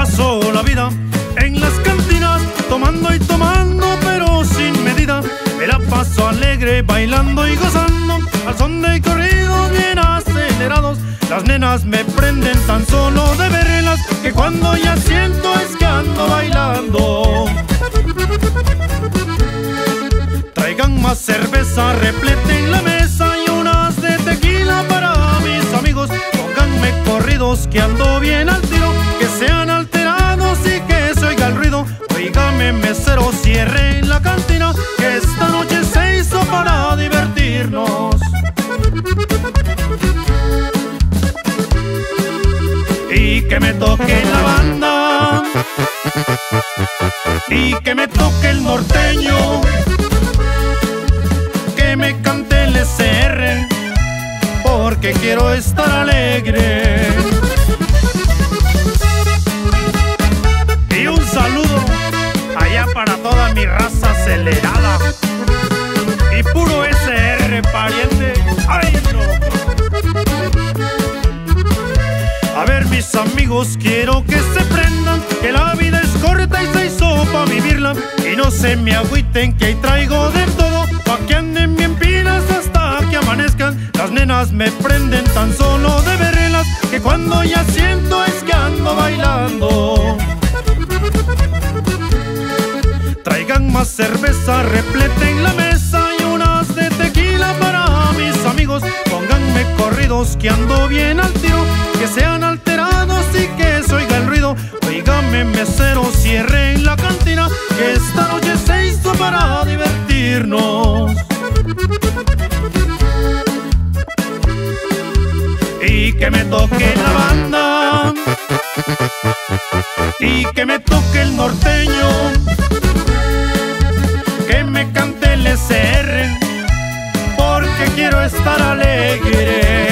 paso la vida en las cantinas, tomando y tomando, pero sin medida. Me la paso alegre, bailando y gozando, al son de corridos bien acelerados. Las nenas me prenden tan solo de verlas, que cuando ya siento es que ando bailando. Traigan más cerveza, repleten la mesa y unas de tequila para mis amigos. Pónganme corridos que ando bien alegre Oígame mesero, cierre la cantina, que esta noche se hizo para divertirnos. Y que me toque la banda, y que me toque el norteño que me cante el SR porque quiero estar alegre. Para toda mi raza acelerada y puro SR pariente. ¡Ay no! A ver mis amigos, quiero que se prendan Que la vida es corta y se hizo pa' vivirla Y no se me agüiten que ahí traigo de todo Pa' que anden bien pilas hasta que amanezcan Las nenas me prenden tan solo de verlas Que cuando ya siento es que ando bailando Traigan más cerveza, repleten la mesa y unas de tequila para mis amigos. Pónganme corridos que ando bien al tiro, que sean alterados y que se oiga el ruido. Oígame mesero, cierren la cantina, que esta noche se hizo para divertirnos. Y que me toque la banda, y que me toque el norteño que me cante el SR porque quiero estar alegre.